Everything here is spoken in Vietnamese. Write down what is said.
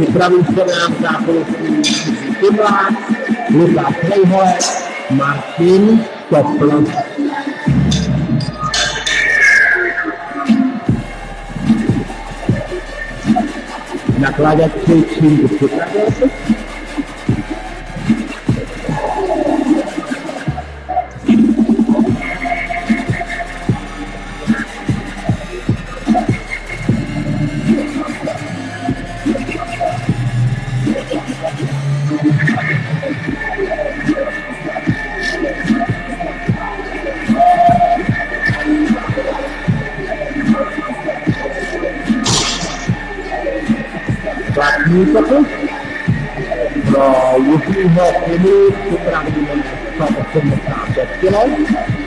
připraví se nám zápolostní Timlák, Lukáš Lejhole, Martin Topl. Nakladací čím připravil se? Newcastle. Pro Jiřího Klimu připravíme 185 kg.